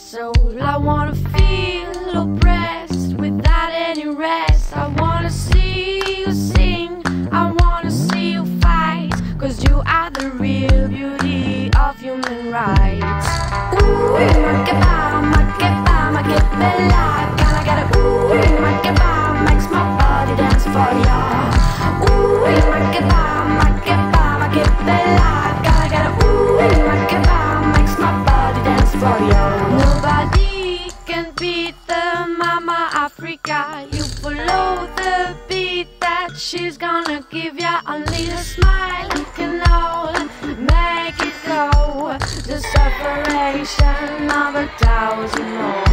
soul. I wanna feel oppressed without any rest. I wanna see you sing, I wanna see you fight. Cause you are the real beauty of human rights. Ooh, que va, que va, que bella. vibration of a thousand more.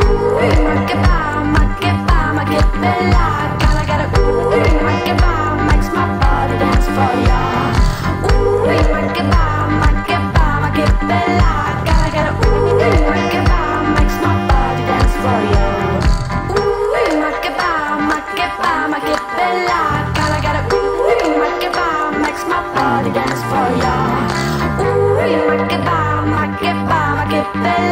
Ooh, I it bomb, I it bomb, I get bella. Gotta get a ooh, I it bomb, makes my body dance for ya. Ooh, I it bomb, I it bomb, I get bella. Gotta get a ooh, I it bomb, makes my body dance for ya. Ooh, I get bomb, I get bomb, I get bella. Gotta get a ooh, I get bomb, makes my body dance for ya. Bella.